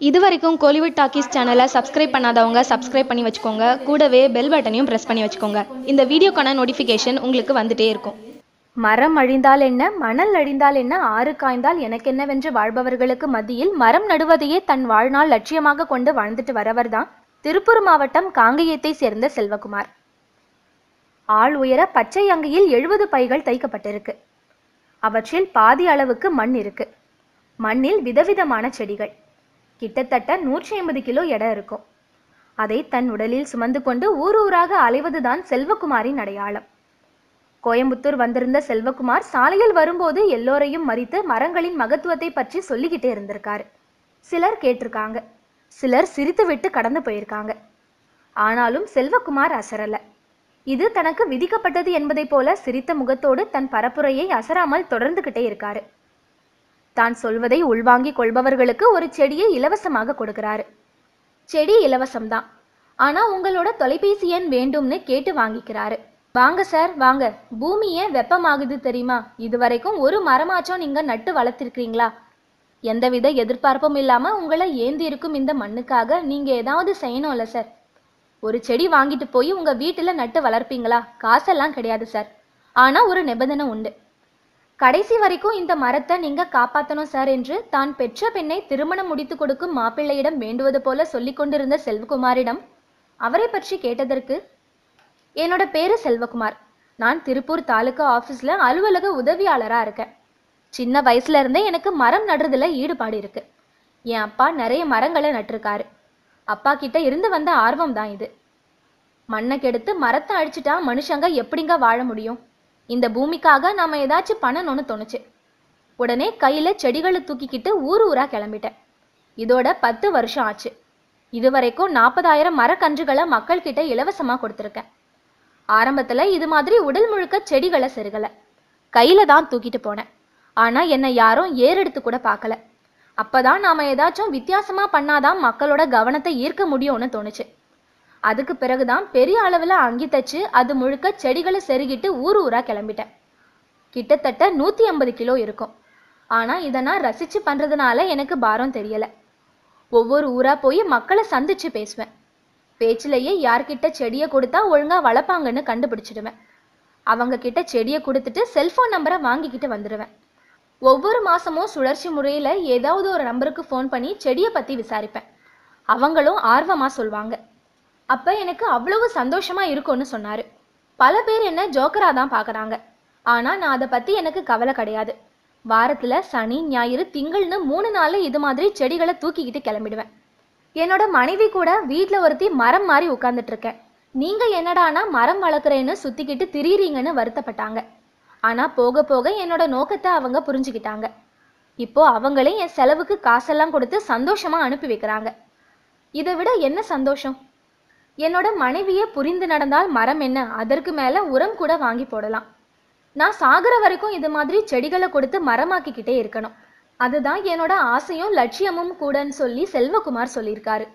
இது வரைக்கும் கோலிவுட் டாக்கீஸ் சேனலை சப்ஸ்கிரைப் பண்ணாதவங்க சப்ஸ்கிரைப் பண்ணி வச்சுக்கோங்க. கூடவே பெல் பட்டனையும் ப்ரெஸ் பண்ணி வச்சுக்கோங்க. இந்த வீடியோக்கான நோட்டிஃபிகேஷன் உங்களுக்கு வந்துட்டே இருக்கும். மரம் அழிந்தால் என்ன? மணல் அழிந்தால் என்ன? ஆறு காய்ந்தால் எனக்கென்னவென்று வாழ்பவர்களுக்கு மத்தியில் மரம் நடுவதையே தன் வாழ்நாள் லட்சியமாக கொண்டு வாழ்ந்துட்டு வரவர்தான் திருப்பூர் மாவட்டம் காங்கேயத்தை சேர்ந்த செல்வகுமார். ஆள் உயர பச்சை அங்கியில் எழுபது பைகள் தைக்கப்பட்டிருக்கு. அவற்றில் பாதி அளவுக்கு மண் இருக்கு. மண்ணில் விதவிதமான செடிகள். கிட்டத்தட்ட நூற்றி ஐம்பது கிலோ எடை இருக்கும். அதை தன் உடலில் சுமந்து கொண்டு ஊர் ஊராக அலைவதுதான் செல்வகுமாரின் அடையாளம். கோயம்புத்தூர் வந்திருந்த செல்வகுமார் சாலையில் வரும்போது எல்லோரையும் மறித்து மரங்களின் மகத்துவத்தை பற்றி சொல்லிக்கிட்டே இருந்திருக்காரு. சிலர் கேட்டிருக்காங்க. சிலர் சிரித்துவிட்டு கடந்து போயிருக்காங்க. ஆனாலும் செல்வகுமார் அசரல. இது தனக்கு விதிக்கப்பட்டது என்பதைப் போல சிரித்த முகத்தோடு தன் பரப்புரையை அசராமல் தொடர்ந்துகிட்டே இருக்காரு. தான் சொல்வதை உள்வாங்கிக் கொள்பவர்களுக்கு ஒரு செடியை இலவசமாக கொடுக்கிறாரு. செடி இலவசம்தான். ஆனா உங்களோட தொலைபேசி எண் வேண்டும்னு கேட்டு வாங்கிக்கிறாரு. வாங்க சார் வாங்க. பூமி ஏன் வெப்பமாகுது தெரியுமா? இதுவரைக்கும் ஒரு மரமாச்சும் நீங்க நட்டு வளர்த்திருக்கீங்களா எந்தவித எதிர்பார்ப்பும் இல்லாம உங்களை ஏந்தி இருக்கும் இந்த மண்ணுக்காக நீங்க ஏதாவது செய்யணும்ல சார்? ஒரு செடி வாங்கிட்டு போய் உங்க வீட்டுல நட்டு வளர்ப்பீங்களா? காசெல்லாம் கிடையாது சார். ஆனா ஒரு நிபந்தனை உண்டு. கடைசி வரைக்கும் இந்த மரத்தை நீங்க காப்பாத்தணும் சார் என்று தான் பெற்ற பெண்ணை திருமணம் முடித்து கொடுக்கும் மாப்பிள்ளையிடம் வேண்டுவது போல சொல்லிக் கொண்டிருந்த செல்வகுமாரிடம் அவரை பற்றி கேட்டதற்கு என்னோட பேரு செல்வகுமார். நான் திருப்பூர் தாலுகா ஆஃபீஸில் அலுவலக உதவியாளராக இருக்கேன். சின்ன வயசுல இருந்தே எனக்கு மரம் நடுறதுல ஈடுபாடு இருக்கு. என் அப்பா நிறைய மரங்களை நட்டிருக்காரு. அப்பா கிட்ட இருந்து வந்த ஆர்வம் தான் இது. மண்ணை கெடுத்து மரத்தை அழிச்சிட்டா மனுஷங்க எப்படிங்க வாழ முடியும்? இந்த பூமிக்காக நாம ஏதாச்சும் பண்ணணும்னு தோணுச்சு. உடனே கையில செடிகளை தூக்கிக்கிட்டு ஊர் ஊரா கிளம்பிட்டேன். இதோட பத்து வருஷம் ஆச்சு. இதுவரைக்கும் நாற்பதாயிரம் மரக்கன்றுகளை மக்கள்கிட்ட இலவசமா கொடுத்துருக்கேன். ஆரம்பத்துல இது மாதிரி உடல் முழுக்க செடிகளை செருகல. கையில தான் தூக்கிட்டு போனேன். ஆனா என்னை யாரும் ஏறெடுத்து கூட பார்க்கல. அப்பதான் நாம ஏதாச்சும் வித்தியாசமா பண்ணாதான் மக்களோட கவனத்தை ஈர்க்க முடியும்னு தோணுச்சு. அதுக்கு பிறகுதான் பெரிய அளவில் அங்கி தச்சு அது முழுக்க செடிகளை செருகிட்டு ஊர் ஊராக கிளம்பிட்டேன். கிட்டத்தட்ட நூற்றி ஐம்பது கிலோ இருக்கும். ஆனால் இதை நான் ரசித்து பண்ணுறதுனால எனக்கு பாரம் தெரியலை. ஒவ்வொரு ஊராக போய் மக்களை சந்திச்சு பேசுவேன். பேச்சிலேயே யார்கிட்ட செடியை கொடுத்தா ஒழுங்காக வளர்ப்பாங்கன்னு கண்டுபிடிச்சிடுவேன். அவங்க கிட்ட செடியை கொடுத்துட்டு செல்ஃபோன் நம்பரை வாங்கிக்கிட்டு வந்துடுவேன் ஒவ்வொரு மாதமும் சுழற்சி முறையில் ஏதாவது ஒரு நம்பருக்கு ஃபோன் பண்ணி செடியை பற்றி விசாரிப்பேன். அவங்களும் ஆர்வமாக சொல்வாங்க. அப்போ எனக்கு அவ்வளவு சந்தோஷமாக இருக்கும்னு சொன்னார். பல பேர் என்ன ஜோக்கரா தான் பார்க்குறாங்க ஆனால் நான் அதை பற்றி எனக்கு கவலை கிடையாது. வாரத்தில் சனி ஞாயிறு திங்கள்னு மூணு நாள் இது மாதிரி செடிகளை தூக்கிக்கிட்டு கிளம்பிடுவேன். என்னோட மனைவி கூட வீட்டில் ஒருத்தி மரம் மாதிரி உட்காந்துட்ருக்கேன் நீங்கள் என்னடானா மரம் வளர்க்குறேன்னு சுற்றிக்கிட்டு திரியிறீங்கன்னு வருத்தப்பட்டாங்க. ஆனால் போக போக என்னோட நோக்கத்தை அவங்க புரிஞ்சுக்கிட்டாங்க. இப்போ அவங்களே என் செலவுக்கு காசெல்லாம் கொடுத்து சந்தோஷமாக அனுப்பி வைக்கிறாங்க. இதை விட என்ன சந்தோஷம்? என்னோட மனைவியை புரிந்து நடந்தால் மரம் என்ன? அதற்கு மேலே உரம் கூட வாங்கி போடலாம். நான் சாகிற வரைக்கும் இது மாதிரி செடிகளை கொடுத்து மரமாக்கிக்கிட்டே இருக்கணும். அதுதான் என்னோட ஆசையும் லட்சியமும் கூடன்னு சொல்லி செல்வகுமார் சொல்லியிருக்காரு.